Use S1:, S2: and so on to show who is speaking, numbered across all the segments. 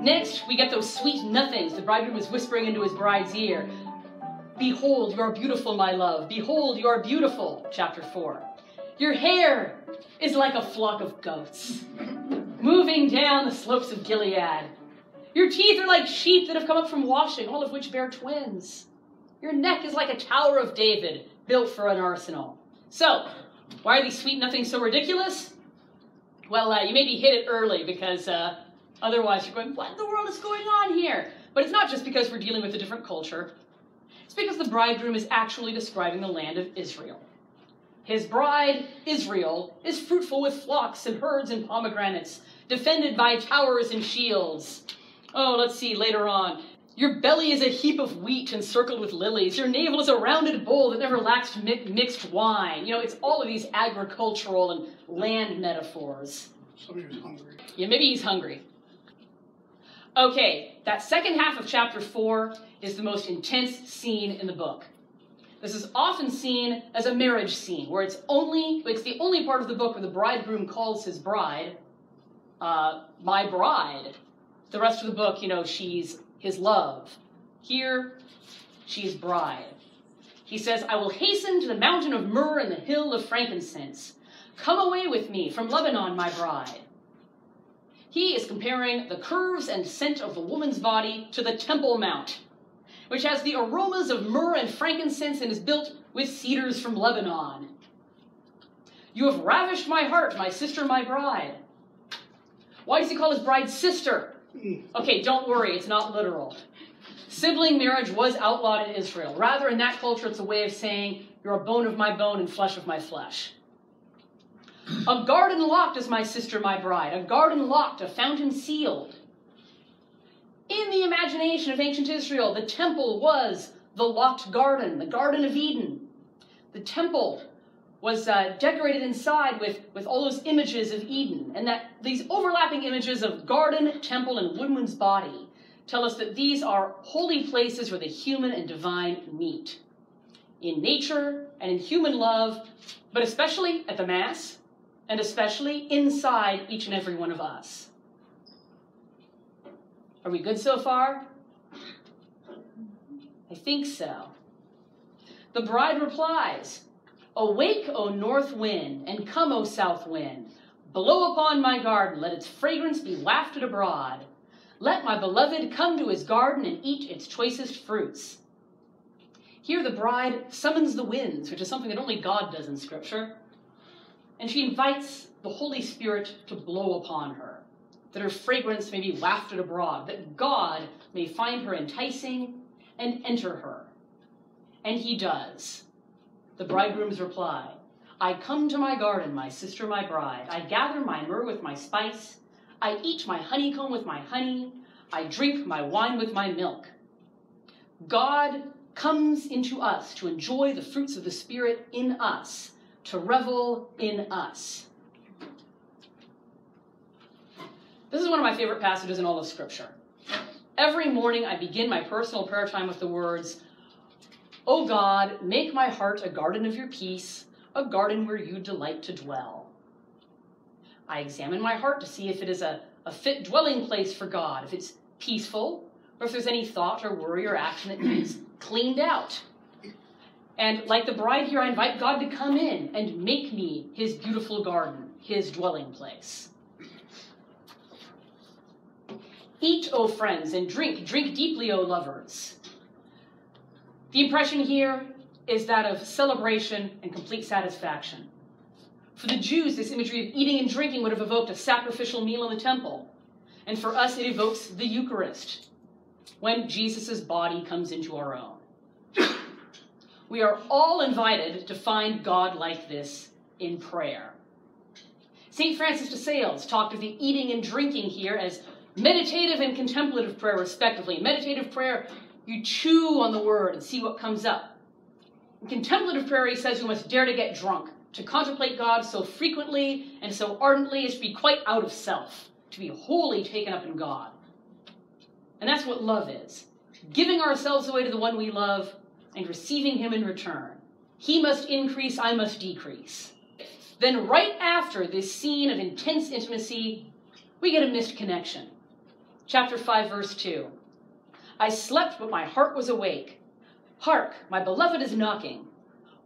S1: Next, we get those sweet nothings the bridegroom is whispering into his bride's ear. Behold, you are beautiful, my love. Behold, you are beautiful. Chapter 4. Your hair is like a flock of goats moving down the slopes of Gilead. Your teeth are like sheep that have come up from washing, all of which bear twins. Your neck is like a tower of David built for an arsenal. So, why are these sweet nothings so ridiculous? Well, uh, you maybe hit it early because uh, Otherwise, you're going, what in the world is going on here? But it's not just because we're dealing with a different culture. It's because the bridegroom is actually describing the land of Israel. His bride, Israel, is fruitful with flocks and herds and pomegranates, defended by towers and shields. Oh, let's see later on. Your belly is a heap of wheat encircled with lilies. Your navel is a rounded bowl that never lacks mi- mixed wine. You know, it's all of these agricultural and land metaphors.
S2: Somebody hungry.
S1: Yeah, maybe he's hungry. Okay, that second half of chapter 4 is the most intense scene in the book. This is often seen as a marriage scene, where it's only it's the only part of the book where the bridegroom calls his bride, uh, my bride. The rest of the book, you know, she's his love. Here, she's bride. He says, I will hasten to the mountain of myrrh and the hill of frankincense. Come away with me from Lebanon, my bride. He is comparing the curves and scent of the woman's body to the Temple Mount, which has the aromas of myrrh and frankincense and is built with cedars from Lebanon. You have ravished my heart, my sister, my bride. Why does he call his bride sister? Hmm. Okay, don't worry, it's not literal. Sibling marriage was outlawed in Israel. Rather, in that culture, it's a way of saying, You're a bone of my bone and flesh of my flesh. A garden locked is my sister, my bride. A garden locked, a fountain sealed. In the imagination of ancient Israel, the temple was the locked garden, the Garden of Eden. The temple was uh, decorated inside with, with all those images of Eden, and that these overlapping images of garden, temple, and woodman's body tell us that these are holy places where the human and divine meet. In nature and in human love, but especially at the Mass, and especially inside each and every one of us. Are we good so far? I think so. The bride replies, Awake, O north wind, and come, O south wind. Blow upon my garden, let its fragrance be wafted abroad. Let my beloved come to his garden and eat its choicest fruits. Here the bride summons the winds, which is something that only God does in Scripture and she invites the Holy Spirit to blow upon her, that her fragrance may be wafted abroad, that God may find her enticing and enter her. And he does. The bridegroom's reply I come to my garden, my sister, my bride. I gather my myrrh with my spice. I eat my honeycomb with my honey. I drink my wine with my milk. God comes into us to enjoy the fruits of the Spirit in us to revel in us. This is one of my favorite passages in all of Scripture. Every morning I begin my personal prayer time with the words, O God, make my heart a garden of your peace, a garden where you delight to dwell. I examine my heart to see if it is a, a fit dwelling place for God, if it's peaceful, or if there's any thought or worry or action that needs cleaned out. And like the bride here, I invite God to come in and make me his beautiful garden, his dwelling place. Eat, O friends, and drink. Drink deeply, O lovers. The impression here is that of celebration and complete satisfaction. For the Jews, this imagery of eating and drinking would have evoked a sacrificial meal in the temple. And for us, it evokes the Eucharist, when Jesus' body comes into our own. We are all invited to find God like this in prayer. St. Francis de Sales talked of the eating and drinking here as meditative and contemplative prayer, respectively. Meditative prayer, you chew on the word and see what comes up. In contemplative prayer, he says you must dare to get drunk, To contemplate God so frequently and so ardently is to be quite out of self, to be wholly taken up in God. And that's what love is giving ourselves away to the one we love and receiving him in return. He must increase, I must decrease. Then, right after this scene of intense intimacy, we get a missed connection. Chapter 5, verse 2. I slept, but my heart was awake. Hark, my beloved is knocking.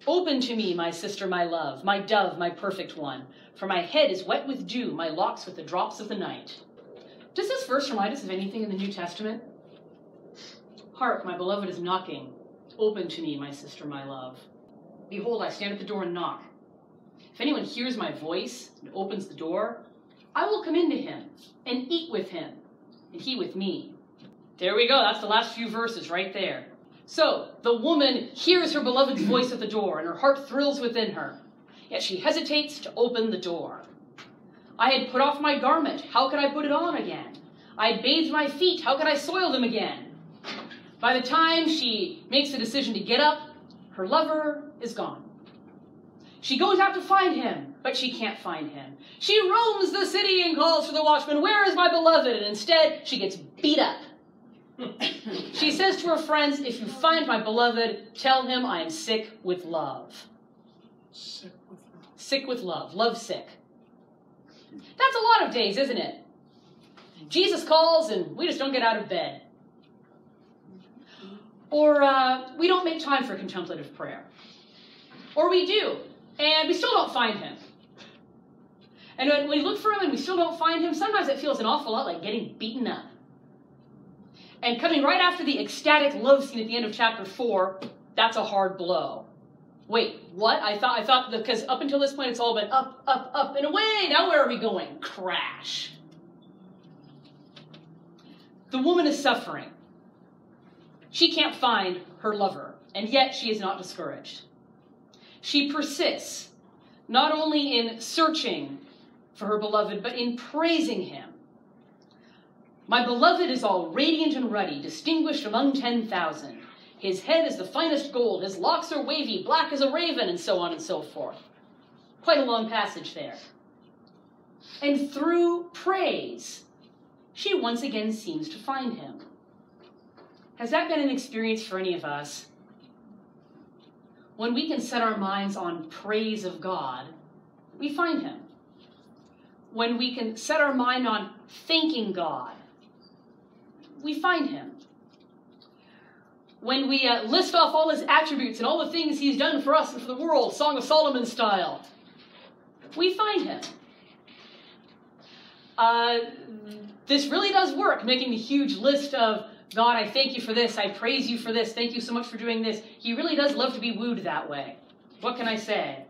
S1: Open to me, my sister, my love, my dove, my perfect one, for my head is wet with dew, my locks with the drops of the night. Does this verse remind us of anything in the New Testament? Hark, my beloved is knocking. Open to me, my sister, my love. Behold, I stand at the door and knock. If anyone hears my voice and opens the door, I will come into him and eat with him, and he with me. There we go. That's the last few verses right there. So, the woman hears her beloved's voice at the door, and her heart thrills within her. Yet she hesitates to open the door. I had put off my garment. How could I put it on again? I had bathed my feet. How could I soil them again? By the time she makes the decision to get up, her lover is gone. She goes out to find him, but she can't find him. She roams the city and calls for the watchman, Where is my beloved? And instead, she gets beat up. she says to her friends, If you find my beloved, tell him I am sick with love.
S2: Sick with love.
S1: Sick with love, love sick. That's a lot of days, isn't it? Jesus calls and we just don't get out of bed. Or uh, we don't make time for contemplative prayer. Or we do, and we still don't find him. And when we look for him and we still don't find him, sometimes it feels an awful lot like getting beaten up. And coming right after the ecstatic love scene at the end of chapter 4, that's a hard blow. Wait, what? I thought I thought because up until this point it's all been up, up, up and away. Now where are we going? Crash. The woman is suffering. She can't find her lover, and yet she is not discouraged. She persists, not only in searching for her beloved, but in praising him. My beloved is all radiant and ruddy, distinguished among 10,000. His head is the finest gold, his locks are wavy, black as a raven, and so on and so forth. Quite a long passage there. And through praise, she once again seems to find him. Has that been an experience for any of us? When we can set our minds on praise of God, we find him. When we can set our mind on thanking God, we find him. When we uh, list off all his attributes and all the things he's done for us and for the world, Song of Solomon style, we find him. Uh, this really does work, making a huge list of God, I thank you for this. I praise you for this. Thank you so much for doing this. He really does love to be wooed that way. What can I say?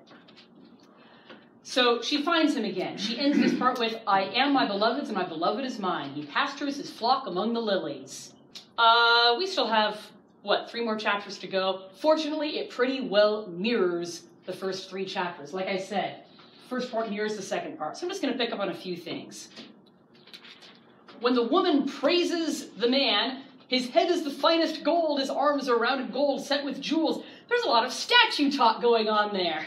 S1: So she finds him again. She ends this part with, I am my beloved's and my beloved is mine. He pastures his flock among the lilies. Uh, we still have, what, three more chapters to go. Fortunately, it pretty well mirrors the first three chapters. Like I said, first part mirrors the second part. So I'm just going to pick up on a few things. When the woman praises the man, his head is the finest gold, his arms are rounded gold set with jewels. There's a lot of statue talk going on there.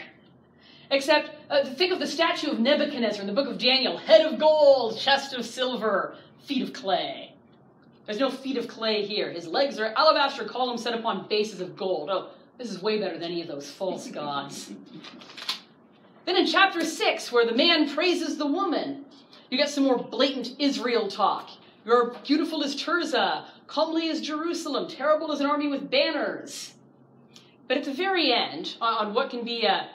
S1: Except, uh, think of the statue of Nebuchadnezzar in the book of Daniel head of gold, chest of silver, feet of clay. There's no feet of clay here. His legs are alabaster columns set upon bases of gold. Oh, this is way better than any of those false gods. then in chapter 6, where the man praises the woman, you get some more blatant Israel talk. You're beautiful as Tirzah, comely as Jerusalem, terrible as an army with banners. But at the very end, on, what can be a,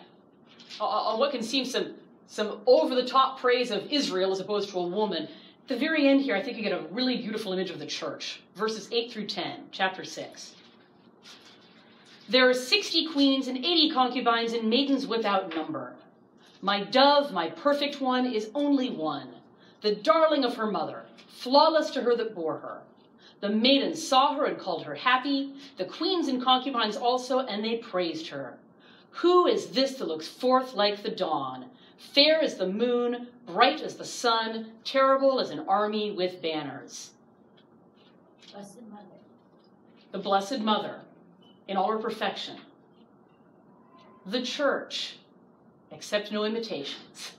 S1: on what can seem some some over the top praise of Israel as opposed to a woman, at the very end here, I think you get a really beautiful image of the church. Verses 8 through 10, chapter 6. There are 60 queens and 80 concubines and maidens without number. My dove, my perfect one, is only one, the darling of her mother, flawless to her that bore her. The maidens saw her and called her happy, the queens and concubines also, and they praised her. Who is this that looks forth like the dawn, fair as the moon, bright as the sun, terrible as an army with banners?
S3: Blessed Mother.
S1: The Blessed Mother, in all her perfection. The church, accept no imitations.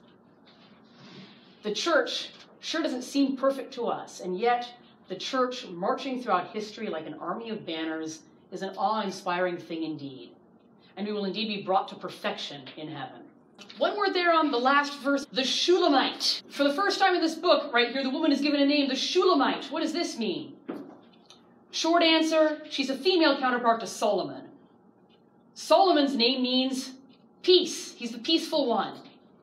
S1: The church sure doesn't seem perfect to us, and yet the church marching throughout history like an army of banners is an awe inspiring thing indeed. And we will indeed be brought to perfection in heaven. One word there on the last verse, the Shulamite. For the first time in this book, right here, the woman is given a name, the Shulamite. What does this mean? Short answer, she's a female counterpart to Solomon. Solomon's name means peace. He's the peaceful one.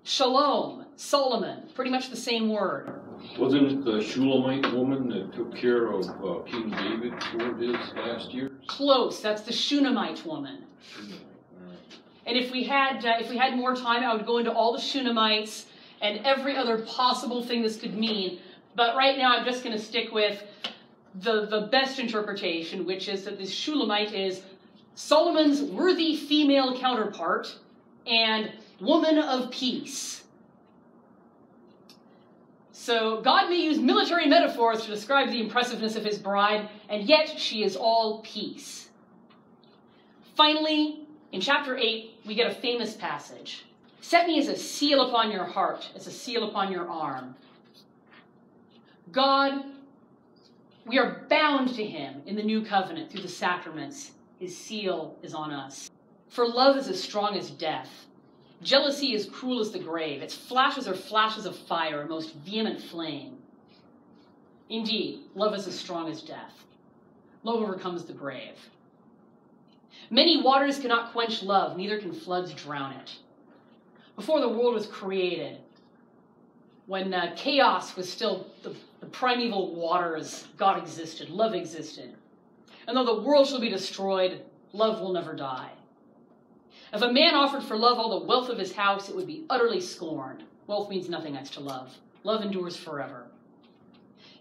S1: Shalom, Solomon, pretty much the same word.
S4: Wasn't it the Shulamite woman that took care of uh, King David for his last years?
S1: Close. That's the Shunammite woman. And if we had uh, if we had more time, I would go into all the Shunammites and every other possible thing this could mean. But right now, I'm just going to stick with the the best interpretation, which is that this Shulamite is Solomon's worthy female counterpart and woman of peace. So God may use military metaphors to describe the impressiveness of his bride, and yet she is all peace. Finally, in chapter 8, we get a famous passage. Set me as a seal upon your heart, as a seal upon your arm. God, we are bound to him in the new covenant through the sacraments. His seal is on us. For love is as strong as death. Jealousy is cruel as the grave. Its flashes are flashes of fire, a most vehement flame. Indeed, love is as strong as death. Love overcomes the grave. Many waters cannot quench love, neither can floods drown it. Before the world was created, when uh, chaos was still the, the primeval waters, God existed, love existed. And though the world shall be destroyed, love will never die. If a man offered for love all the wealth of his house, it would be utterly scorned. Wealth means nothing next to love. Love endures forever.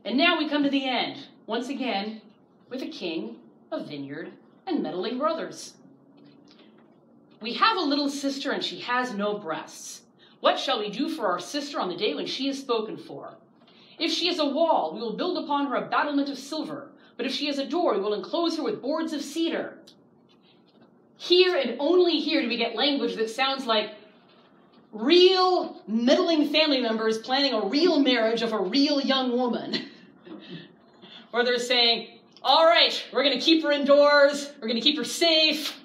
S1: And now we come to the end, once again, with a king, a vineyard, and meddling brothers. We have a little sister, and she has no breasts. What shall we do for our sister on the day when she is spoken for? If she is a wall, we will build upon her a battlement of silver. But if she is a door, we will enclose her with boards of cedar. Here and only here do we get language that sounds like real middling family members planning a real marriage of a real young woman. Where they're saying, all right, we're going to keep her indoors, we're going to keep her safe.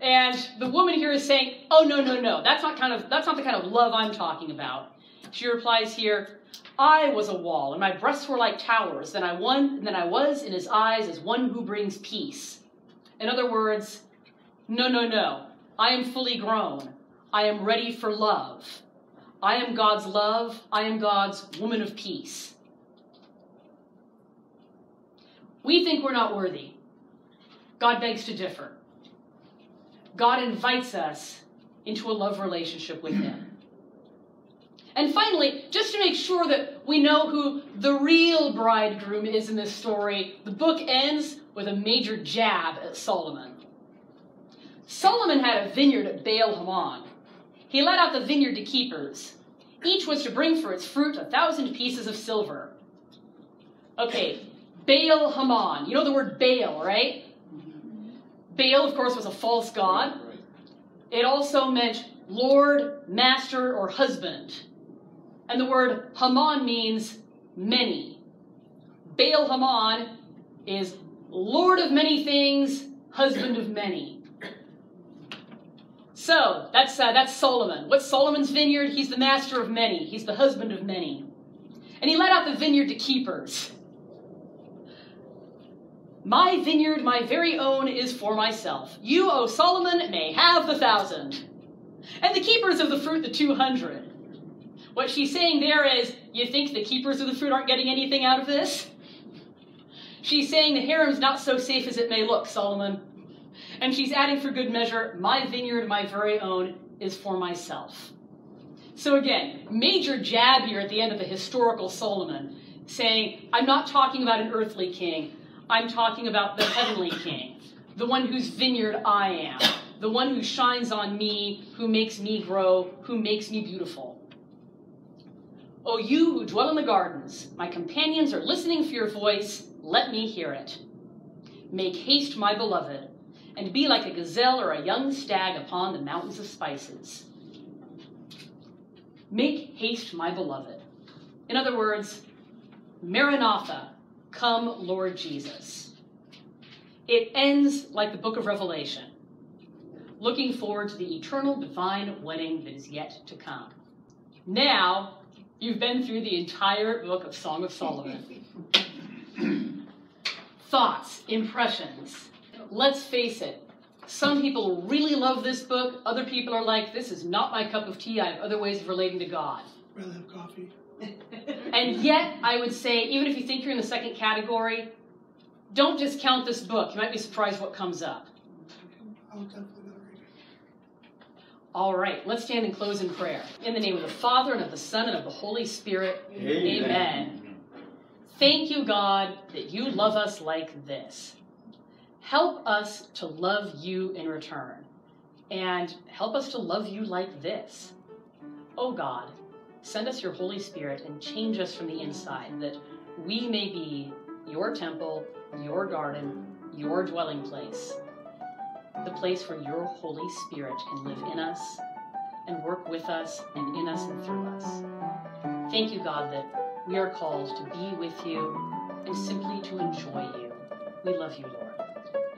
S1: And the woman here is saying, oh, no, no, no, that's not, kind of, that's not the kind of love I'm talking about. She replies here, I was a wall, and my breasts were like towers. Then I, won, then I was in his eyes as one who brings peace. In other words, no, no, no. I am fully grown. I am ready for love. I am God's love. I am God's woman of peace. We think we're not worthy. God begs to differ. God invites us into a love relationship with Him. And finally, just to make sure that we know who the real bridegroom is in this story, the book ends with a major jab at Solomon. Solomon had a vineyard at Baal Hamon. He let out the vineyard to keepers. Each was to bring for its fruit a thousand pieces of silver. Okay, Baal Hamon. You know the word Baal, right? Baal, of course, was a false god. It also meant Lord, Master, or husband. And the word Hamon means many. Baal Hamon is Lord of many things, husband of many. So that's uh, that's Solomon. What's Solomon's vineyard? He's the master of many. He's the husband of many, and he let out the vineyard to keepers. My vineyard, my very own, is for myself. You, O Solomon, may have the thousand, and the keepers of the fruit the two hundred. What she's saying there is, you think the keepers of the fruit aren't getting anything out of this? She's saying the harem's not so safe as it may look, Solomon. And she's adding for good measure, my vineyard, my very own, is for myself. So again, major jab here at the end of the historical Solomon, saying, I'm not talking about an earthly king, I'm talking about the heavenly king, the one whose vineyard I am, the one who shines on me, who makes me grow, who makes me beautiful. O you who dwell in the gardens, my companions are listening for your voice, let me hear it. Make haste, my beloved, and be like a gazelle or a young stag upon the mountains of spices. Make haste, my beloved. In other words, Maranatha, come, Lord Jesus. It ends like the book of Revelation, looking forward to the eternal divine wedding that is yet to come. Now, you've been through the entire book of Song of Solomon. Thoughts, impressions. Let's face it, some people really love this book, other people are like, this is not my cup of tea, I have other ways of relating to God.
S2: Rather have coffee.
S1: And yet, I would say, even if you think you're in the second category, don't discount this book. You might be surprised what comes up.
S2: I'll definitely not read it.
S1: All right, let's stand and close in prayer. In the name of the Father, and of the Son, and of the Holy Spirit, amen. Thank you, God, that you love us like this. Help us to love you in return, and help us to love you like this. Oh God, send us your Holy Spirit and change us from the inside, that we may be your temple, your garden, your dwelling place, the place where your Holy Spirit can live in us and work with us and in us and through us. Thank you, God, that we are called to be with you and simply to enjoy you. We love you, Lord.